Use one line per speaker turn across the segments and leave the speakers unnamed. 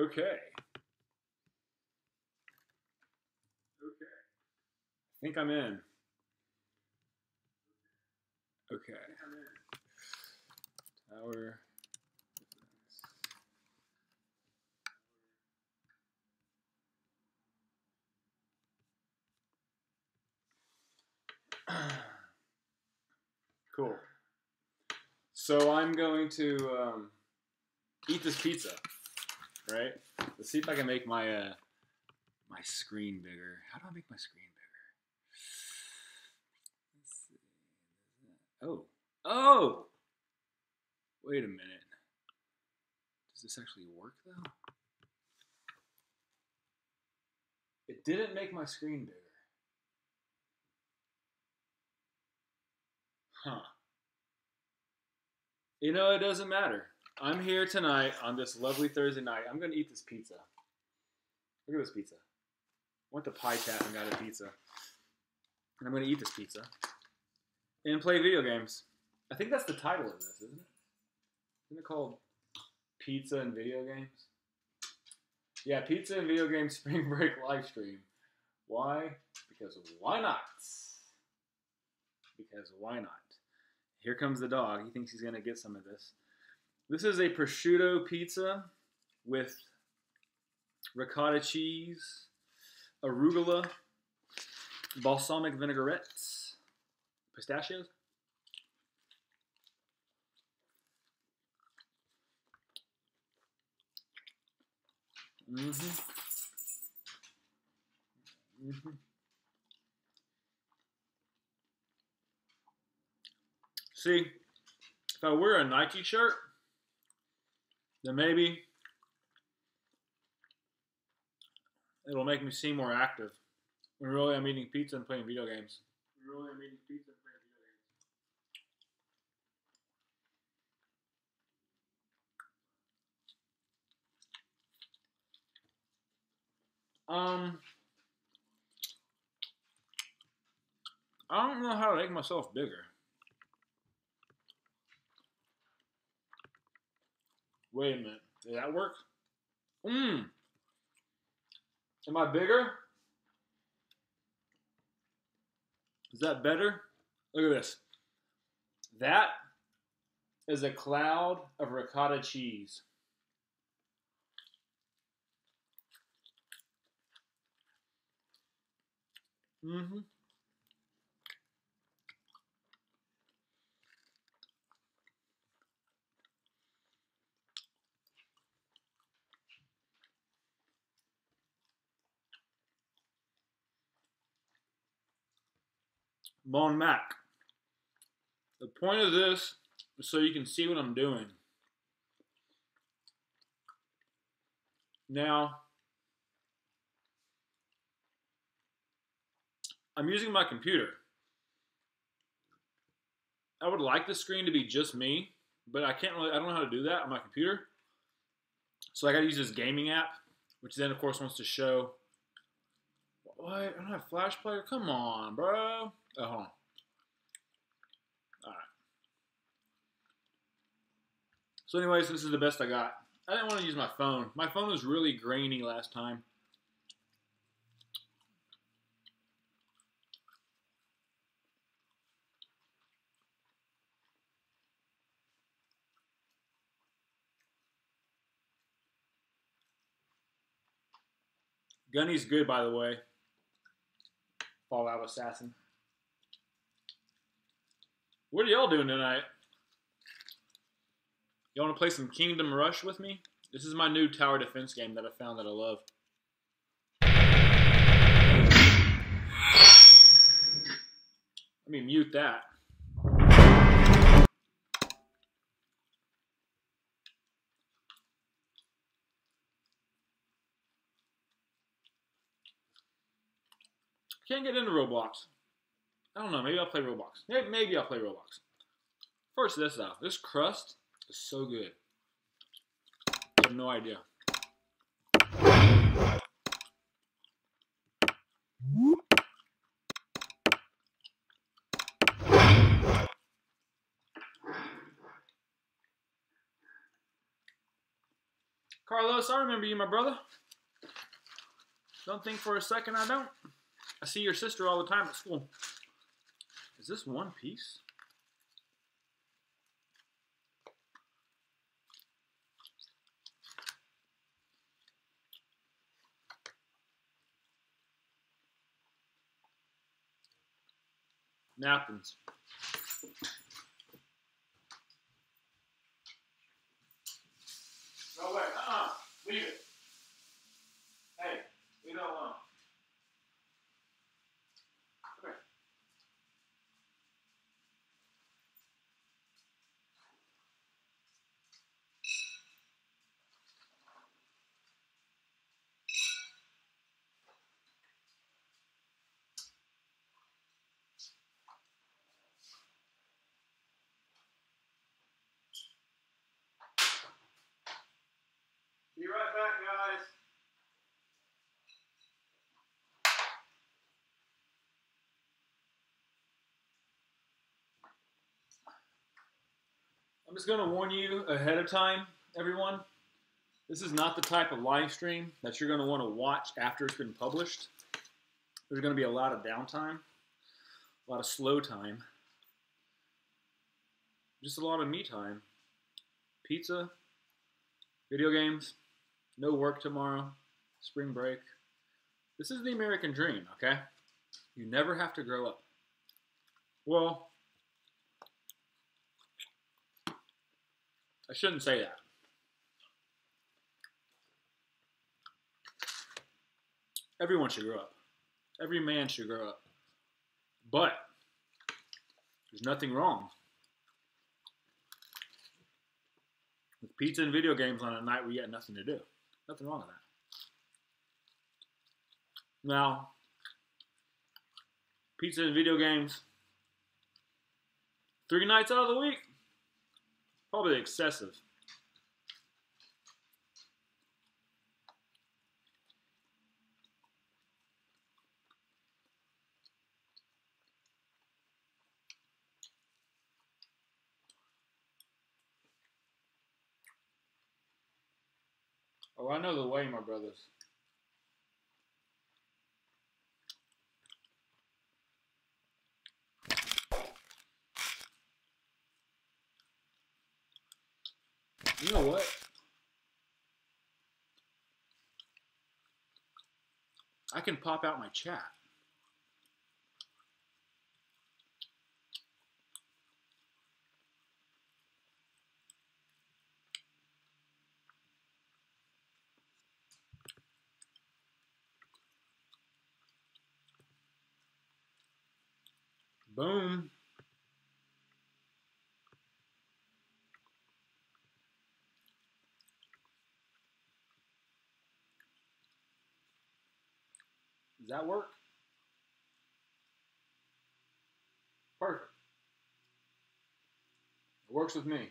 Okay. Okay. I think I'm in. Okay. Tower. cool. So I'm going to um, eat this pizza, right? Let's see if I can make my uh, my screen bigger. How do I make my screen bigger? Oh, oh! Wait a minute. Does this actually work though? It didn't make my screen bigger. Huh. You know, it doesn't matter. I'm here tonight on this lovely Thursday night. I'm to eat this pizza. Look at this pizza. I went to Pie Tap and got a pizza. And I'm to eat this pizza and play video games. I think that's the title of this, isn't it? Isn't it called Pizza and Video Games? Yeah, Pizza and Video Games Spring Break live stream. Why? Because why not? Because why not? Here comes the dog. He thinks he's to get some of this. This is a prosciutto pizza with ricotta cheese, arugula, balsamic vinaigrettes, pistachios. Mm-hmm. Mm-hmm. See, if I wear a Nike shirt, then maybe it'll make me seem more active. When really I'm eating pizza and playing video games. When really I'm eating pizza and playing video games. Um, I don't know how to make myself bigger. Wait a minute. Did that work? Mmm. Am I bigger? Is that better? Look at this. That is a cloud of ricotta cheese. Mm-hmm. Bon Mac. The point of this is so you can see what I'm doing. Now, I'm using my computer. I would like the screen to be just me, but I can't really, I don't know how to do that on my computer. So I got to use this gaming app, which then, of course, wants to show. What? I don't have Flash Player? Come on, bro. Oh, hold on. Alright. So anyways, this is the best I got. I didn't want to use my phone. My phone was really grainy last time. Gunny's good, by the way. Fallout Assassin. What are y'all doing tonight? Y'all want to play some Kingdom Rush with me? This is my new tower defense game that I found that I love. Let me mute that. Can't get into Roblox. I don't know. Maybe I'll play Roblox. Maybe, maybe I'll play Roblox. First, this though. This crust is so good. I have no idea. Carlos, I remember you, my brother. Don't think for a second I don't. I see your sister all the time at school. Is this one piece? Napkins. No way. Uh-uh. Leave it. Hey, leave it alone. Come here. Be right back, guys. I'm just going to warn you ahead of time, everyone. This is not the type of live stream that you're going to want to watch after it's been published. There's going to be a lot of downtime, a lot of slow time, just a lot of me time. Pizza, video games, no work tomorrow, spring break. This is the American dream, okay? You never have to grow up. Well, I shouldn't say that. Everyone should grow up. Every man should grow up. But there's nothing wrong with pizza and video games on a night where you got nothing to do. Nothing wrong with that. Now, pizza and video games, three nights out of the week, probably excessive. Oh, I know the way, my brothers. You know what? I can pop out my chat. Boom. Does that work? Perfect. It works with me.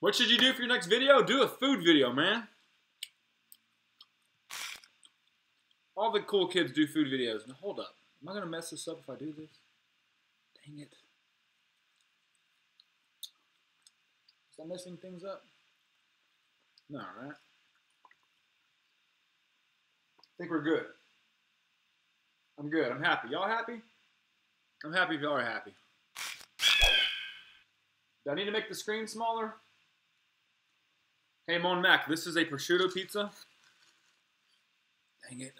What should you do for your next video? Do a food video, man. All the cool kids do food videos. Now, hold up. Am I going to mess this up if I do this? Dang it. Is that messing things up? No, right? I think we're good. I'm good. I'm happy. Y'all happy? I'm happy if y'all are happy. Do I need to make the screen smaller? Hey, Mon Mac, this is a prosciutto pizza. Dang it.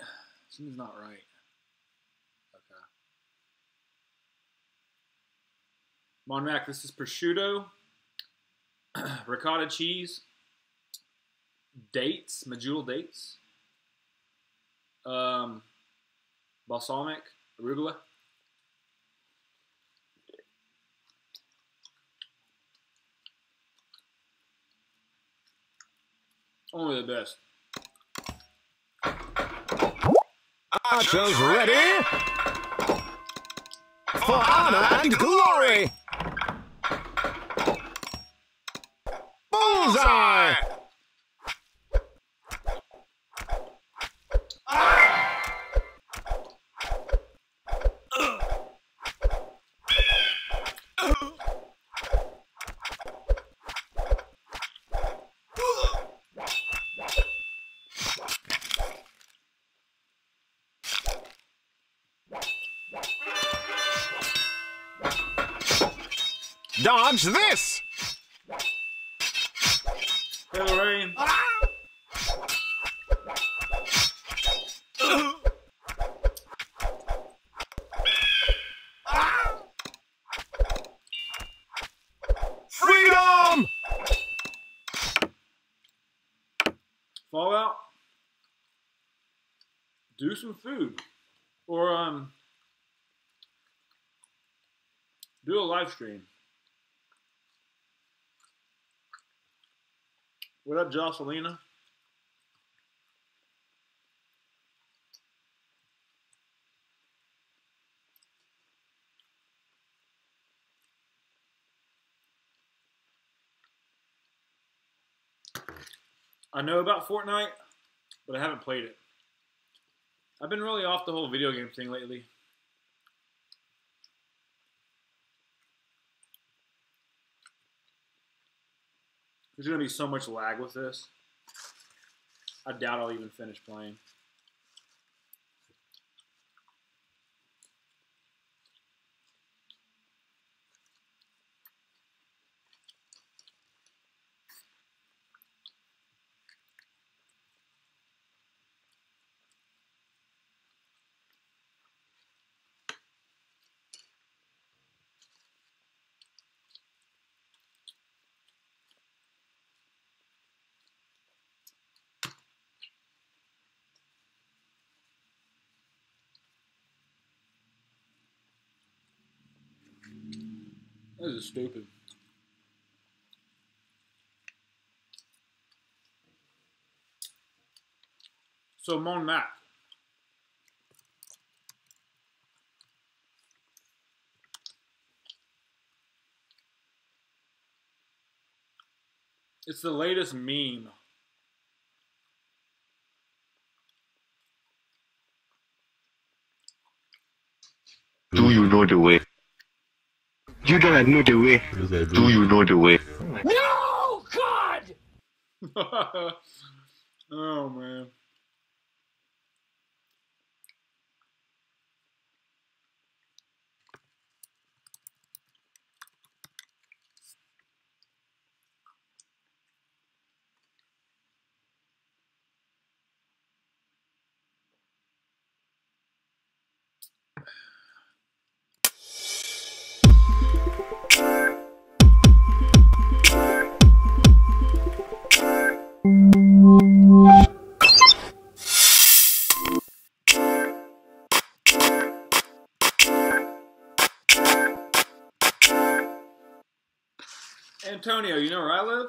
Something's not right. Mon Mac, this is prosciutto, ricotta cheese, dates, medjool dates, um, balsamic, arugula. Only the best.
Archers ready for honor and glory. Bullseye! Dodge this!
Fallout. Do some food. Or um do a live stream. What up, Jocelina? I know about Fortnite, but I haven't played it. I've been really off the whole video game thing lately. There's gonna be so much lag with this. I doubt I'll even finish playing. This is stupid. So Mon Mac. It's the latest meme.
Do you know the way?
You don't know the way.
Do you know the way?
No, God!
oh man. Antonio, you know where I live?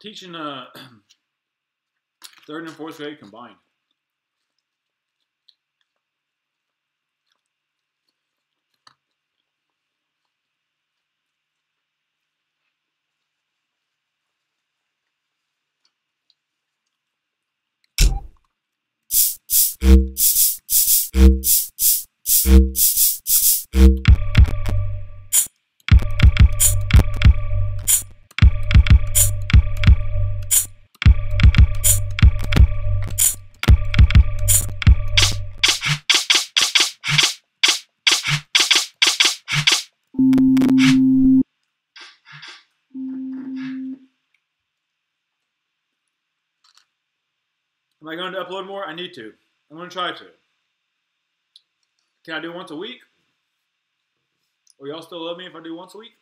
Teaching uh, third and fourth grade combined. Need to. I'm going to try to. Can I do once a week? Will y'all still love me if I do once a week?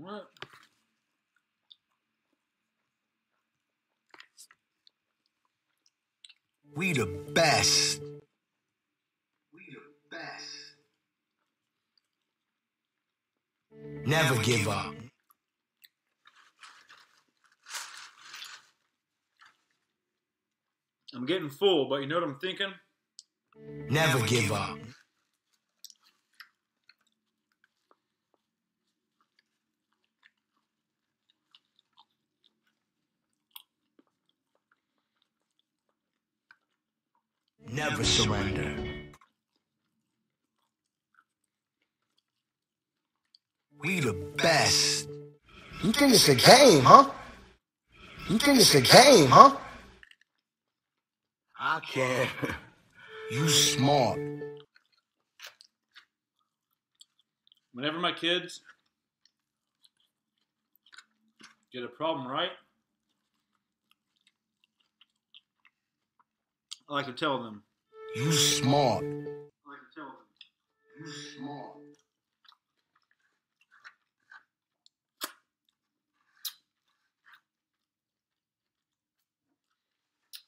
What?
We the best. We the best. Never give up.
I'm getting full, but you know what I'm thinking?
Never give up. Never surrender. We the best.
You think it's a game, huh? You think it's a game, huh?
I can't. You smart.
Whenever my kids get a problem right, I like to tell them.
You smart.
I like to tell them.
You smart.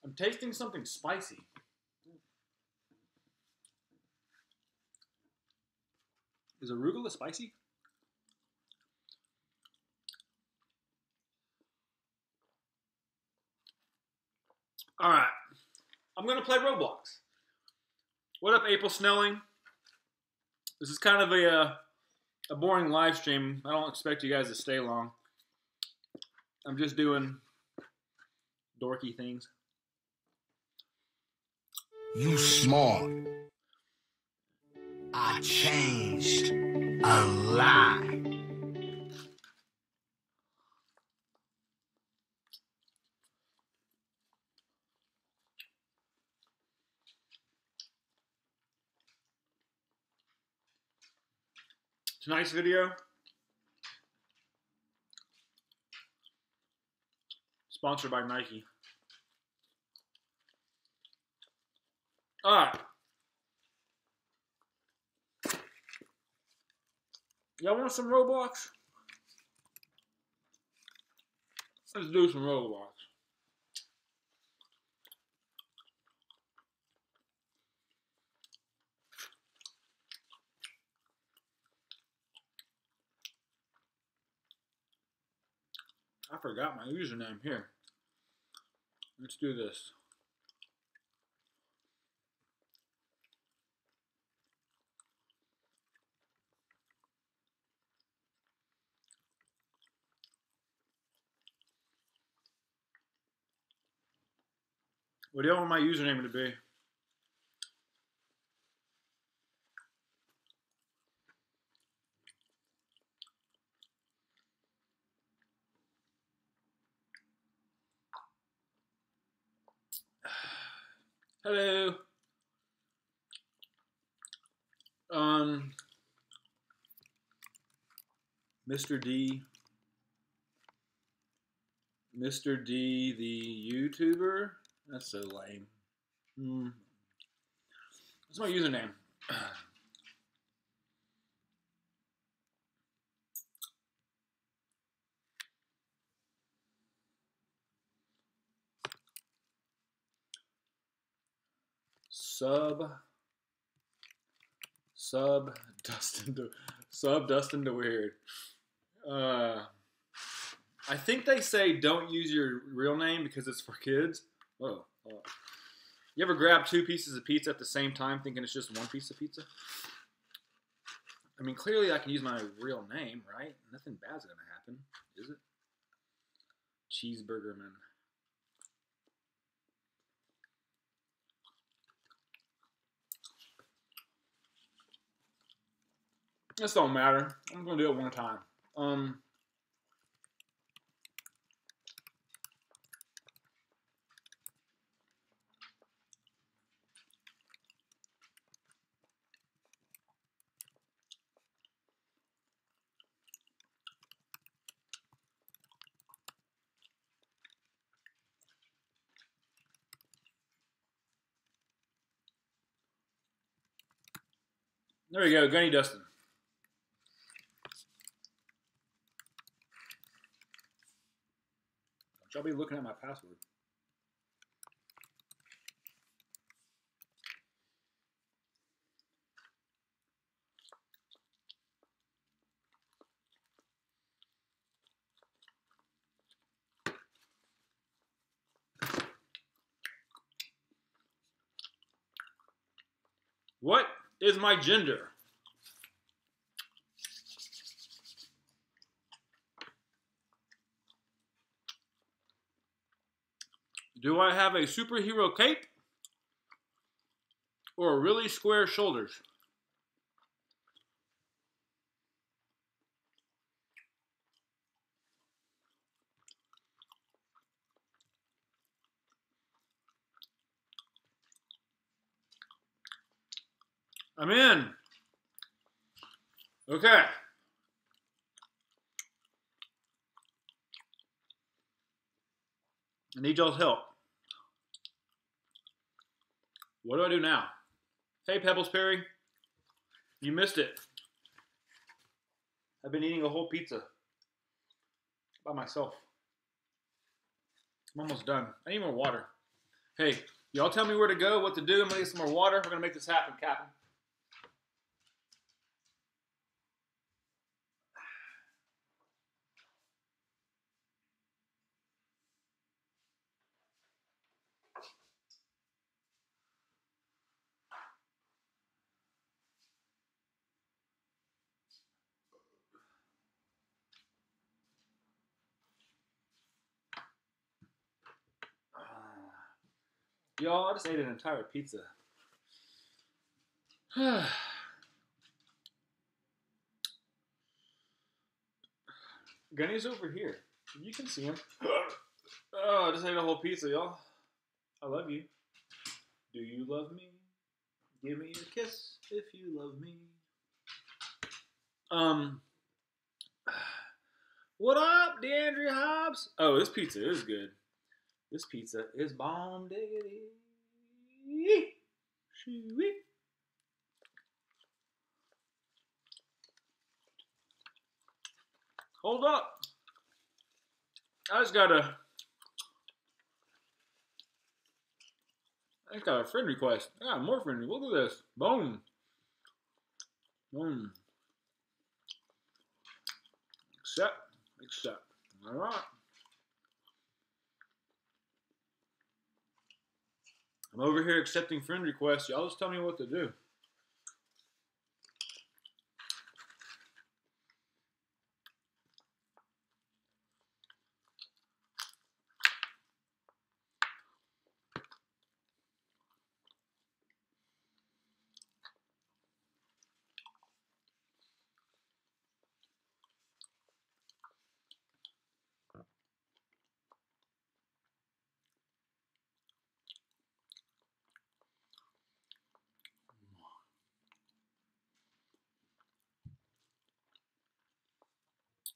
I'm tasting something spicy. Is arugula spicy? All right. I'm going to play Roblox. What up, April Snelling? This is kind of a, uh, a boring live stream. I don't expect you guys to stay long. I'm just doing dorky things.
You smart. I changed a lot.
Tonight's video sponsored by Nike. All right. Y'all want some Roblox? Let's do some Roblox. I forgot my username here. Let's do this. What do you want my username to be? Hello. Um, Mr. D. Mr. D, the YouTuber. That's so lame. Hmm. What's my username? Sub. Sub Dustin to Sub Dustin Deweerd. Uh, I think they say don't use your real name because it's for kids. Hold on. You ever grab two pieces of pizza at the same time thinking it's just one piece of pizza? I mean, clearly I can use my real name, right? Nothing bad's gonna happen, is it? Cheeseburger This don't matter. I'm gonna do it one time. Um. There we go, Gunny Dustin. Shall be looking at my password. What is my gender? Do I have a superhero cape or really square shoulders? I'm in. Okay. I need y'all's help. What do I do now? Hey, Pebbles Perry. You missed it. I've been eating a whole pizza by myself. I'm almost done. I need more water. Hey, y'all tell me where to go, what to do. I'm gonna get some more water. We're gonna make this happen, Captain. Y'all, I just ate an entire pizza. Gunny's over here. You can see him. Oh, I just ate a whole pizza, y'all. I love you. Do you love me? Give me a kiss if you love me. Um, what up, DeAndre Hobbs? Oh, this pizza is good. This pizza is bomb diggity. Shoo-wee. Hold up. I just got a. I just got a friend request. I got more friend. Look at this. Boom. Boom. Accept. Accept. All right. I'm over here accepting friend requests. Y'all just tell me what to do.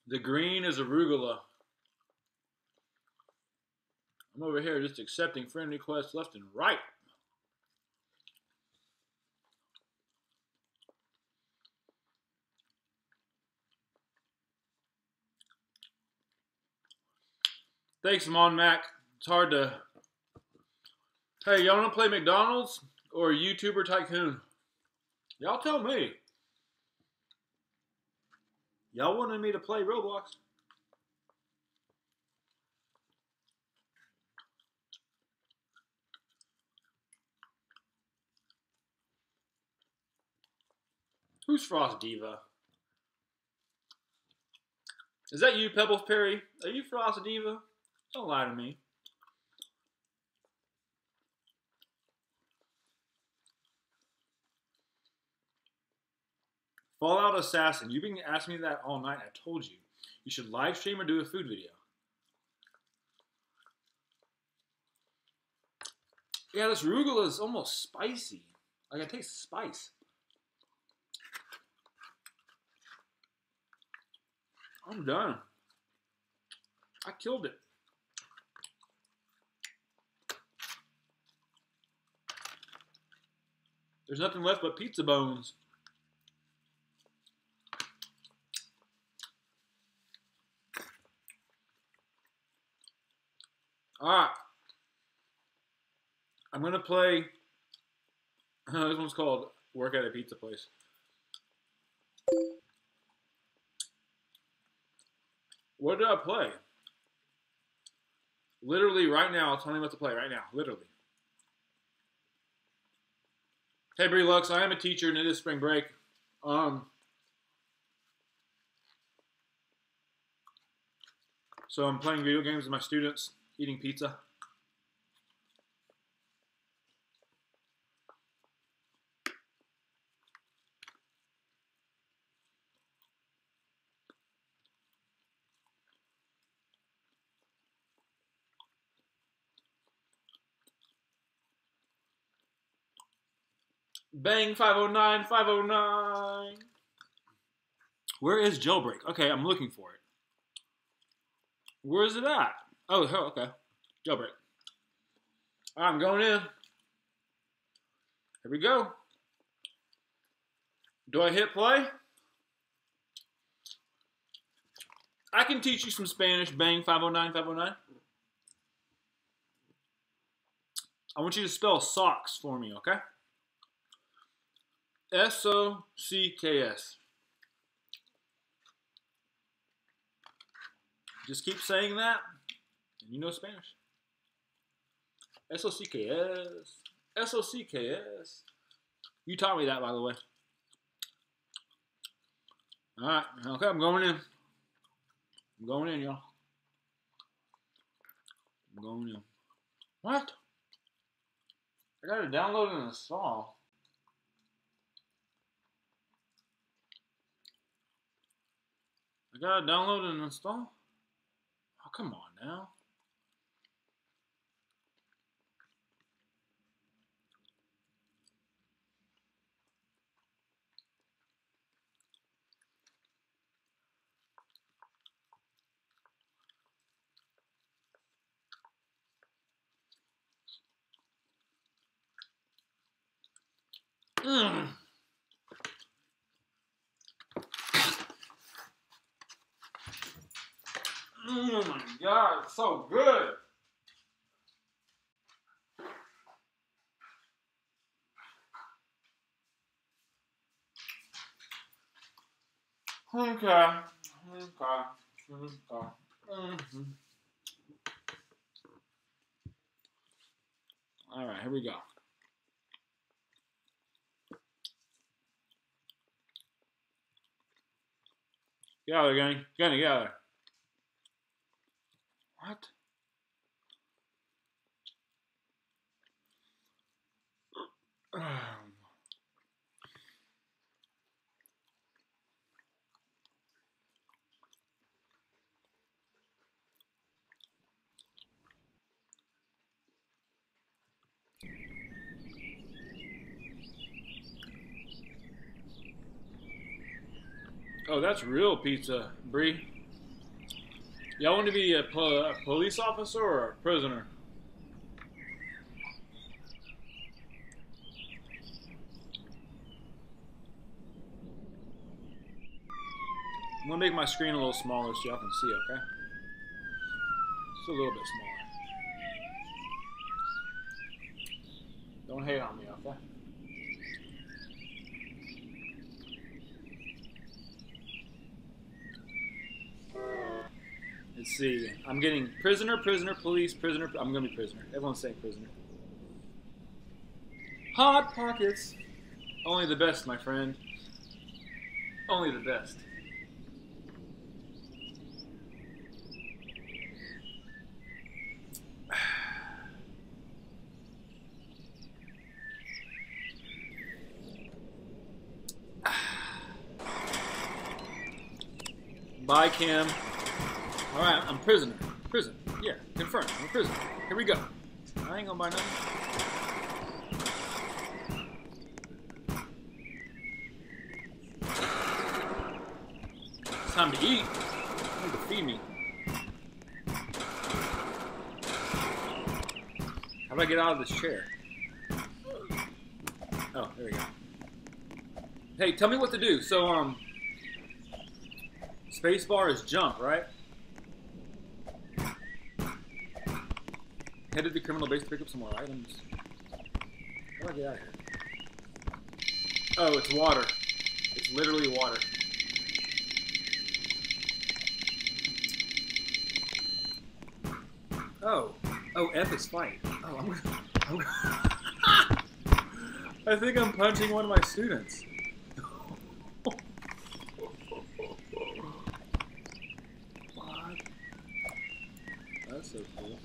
The green is arugula. I'm over here just accepting friend requests left and right. Thanks, Mon Mac. It's hard to. Hey, y'all want to play McDonald's or YouTuber Tycoon? Y'all tell me. Y'all wanted me to play Roblox. Who's Frost Diva? Is that you, Pebbles Perry? Are you Frost Diva? Don't lie to me. Fallout Assassin. You've been asking me that all night. I told you. You should live stream or do a food video. Yeah, this arugula is almost spicy. Like I taste spice. I'm done. I killed it. There's nothing left but pizza bones. All right. I'm gonna play. this one's called "Work at a Pizza Place." What did I play? Literally right now. Tell you what to play right now. Literally. Hey, Bree Lux. I am a teacher, and it is spring break. Um. So I'm playing video games with my students, eating pizza. Bang 509 509. Where is jailbreak? Okay, I'm looking for it. Where is it at? Oh, okay. Jailbreak. Right, I'm going in. Here we go. Do I hit play? I can teach you some Spanish. Bang 509 509. I want you to spell socks for me, okay? S O C K S. Just keep saying that, you know Spanish. S O C K S. S O C K S. You taught me that, by the way. All right. Okay, I'm going in. I'm going in, y'all. I'm going in. What? I gotta download and install. I gotta download and install? Oh, come on now. Mm. Oh my god, it's so good. Okay. Okay. Okay. Mhm. All right, here we go. There, gang. Get there. What? Um, Oh, that's real pizza, Bree. Y'all want to be a, po- a police officer or a prisoner? I'm gonna make my screen a little smaller so y'all can see, okay? Just a little bit smaller. Don't hate on me, okay? Let's see. I'm getting prisoner, prisoner, police, prisoner. I'm gonna be prisoner. Everyone's saying prisoner. Hot pockets. Only the best, my friend. Only the best. Bye, Kim. All right, I'm prisoner. Prison. Yeah, confirmed. I'm a prisoner. Here we go. I ain't gonna buy nothing. It's time to eat. You need to feed me. How do I get out of this chair? Oh, there we go. Hey, tell me what to do. So, um, spacebar is jump, right? Headed to the criminal base to pick up some more items. How do I get out of here? Oh, it's water. It's literally water. Oh. Oh, F is fight. Oh, I'm gonna. I'm gonna I think I'm punching one of my students. what? That's so cool.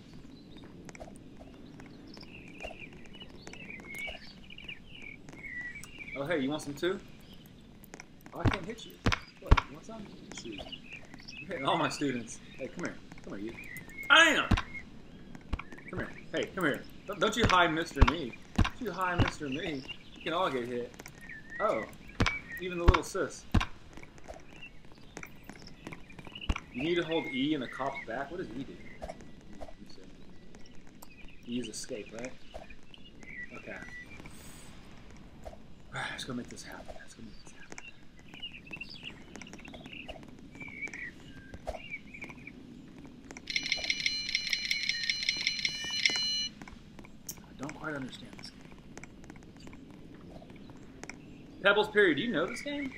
Oh, hey, you want some too? Oh, I can't hit you. What? You want some? Hitting all my students. Hey, come here. Come here, you. I am! Come here. Hey, come here. Don't, you hide Mr. Me. Don't you hide Mr. Me. You can all get hit. Oh. Even the little sis. You need to hold E in the cop's back. What does E do? E escape, right? Okay. Alright, let's go make this happen. Let's go make this happen. I don't quite understand this game. Pebbles Period, do you know this game?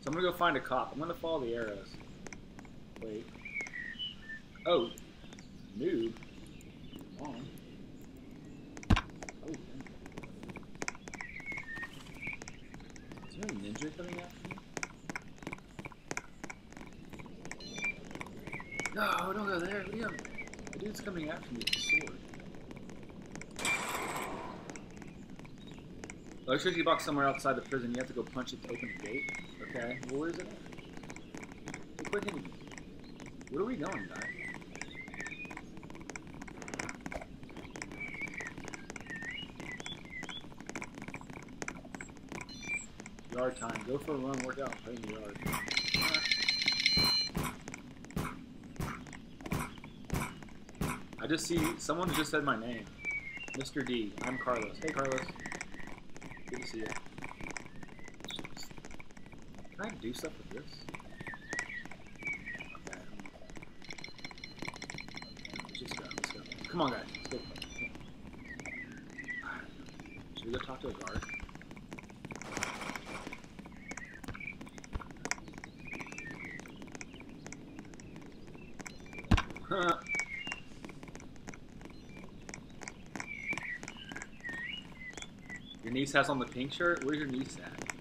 So I'm gonna go find a cop. I'm gonna follow the arrows. Wait. Oh. Noob. Come on. Oh, dang. Is there a ninja coming after me? No, don't go there. What are you The dude's coming after me with oh, a sword. Electricity box somewhere outside the prison. You have to go punch it to open the gate. Okay. Well, where is it hitting. Where are we going, guy? Yard time. Go for a run, work out, play in the yard. I just see someone just said my name. Mr. D. I'm Carlos. Hey Carlos. Good to see you. Can I do stuff with this? Okay. Let's just go. Let's go. Come on, guys. Let's go. Should we go talk to a guard? Huh. Your niece has on the pink shirt? Where's your niece at?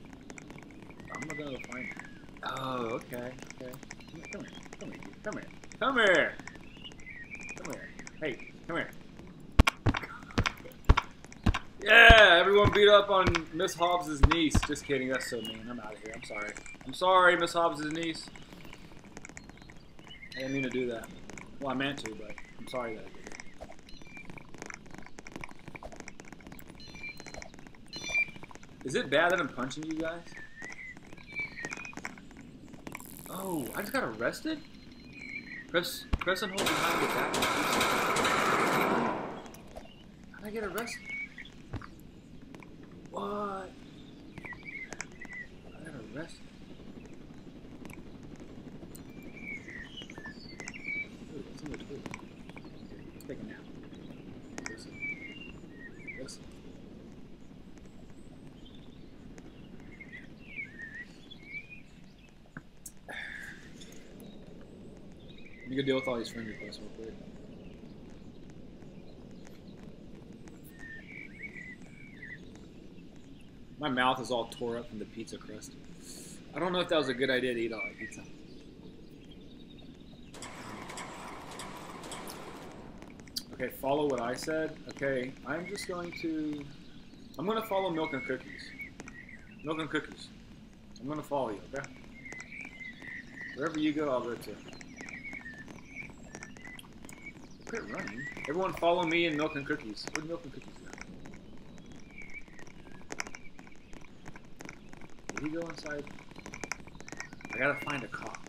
I'm gonna go find her. Oh, okay, okay. Come here, come here, come here, come here! Come here. Hey, come here. Yeah, everyone beat up on Miss Hobbs's niece. Just kidding, that's so mean. I'm out of here. I'm sorry. I'm sorry, Miss Hobbs's niece. I didn't mean to do that. Well, I meant to, but I'm sorry that I did it. Is it bad that I'm punching you guys? Oh, I just got arrested? Press, press and hold behind the back. How'd I get arrested? What? I got arrested. Ooh, what's in the toilet? Take a nap. Listen. Listen. Let me go deal with all these friend requests real quick. My mouth is all tore up from the pizza crust. I don't know if that was a good idea to eat all that pizza. Okay, follow what I said. Okay, I'm just going to. I'm going to follow Milk and Cookies. Milk and Cookies. I'm going to follow you, okay? Wherever you go, I'll go too. Quit running. Everyone follow me and Milk and Cookies. Where'd Milk and Cookies go? Did he go inside? I gotta find a cop.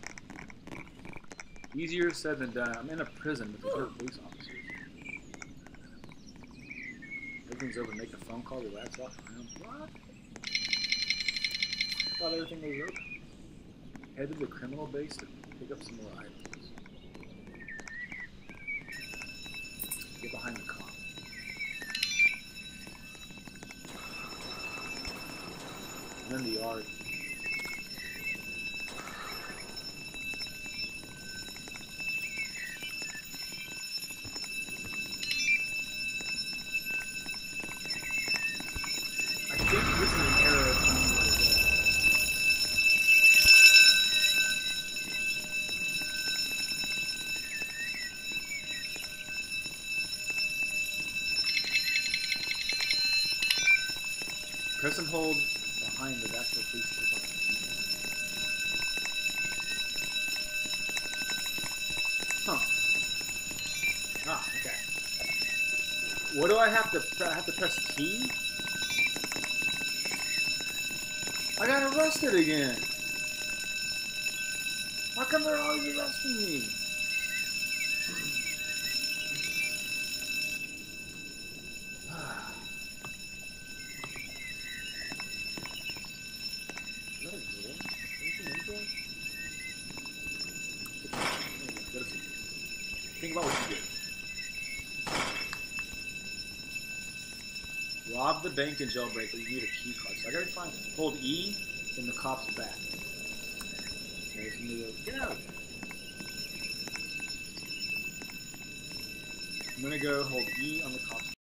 Easier said than done. I'm in a prison with other police officers. Everything's over. Make a phone call. Relax off. What? Thought everything was open. Head to the criminal base to pick up some more items. behind the car. And then the yard. Press and hold behind the back of the police department. Huh. Ah, okay. What do I have to? I have to press T. I got arrested again. How come they're always arresting me? Is that a door? Anything in there? What is it? Think about what you did. Rob the bank and jailbreak, but you need a key card. So I gotta find it. Hold E in the cop's back. Okay, so I'm gonna go, get out of there. I'm gonna go hold E on the cop's?